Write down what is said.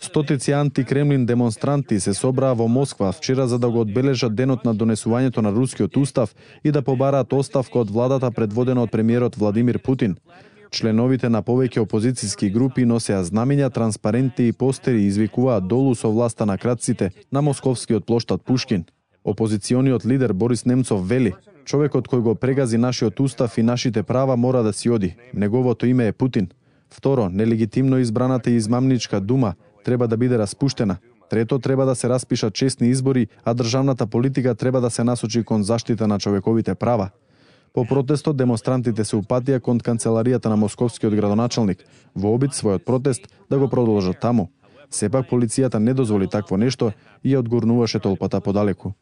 Стотици антикремлин демонстранти се собраа во Москва вчера за да го одбележат денот на донесувањето на рускиот устав и да побараат оставка од владата предводена од премиерот Владимир Путин. Членовите на повеќе опозицијски групи носеа знамиња, транспаренти и постери и извикуваат долу со власта на крадците на московскиот плоштад Пушкин. Опозициониот лидер Борис Немцов вели, човекот кој го прегази нашиот устав и нашите права мора да си оди. Неговото име е Путин. Второ, нелегитимно избраната и измамничка дума треба да биде распуштена. Трето, треба да се распишат честни избори, а државната политика треба да се насочи кон заштита на човековите права. По протестот демонстрантите се упатија кон канцеларијата на московскиот градоначалник во обид својот протест да го продолжат таму. Сепак полицијата не дозволи такво нешто и ја одгурнуваше толпата подалеку.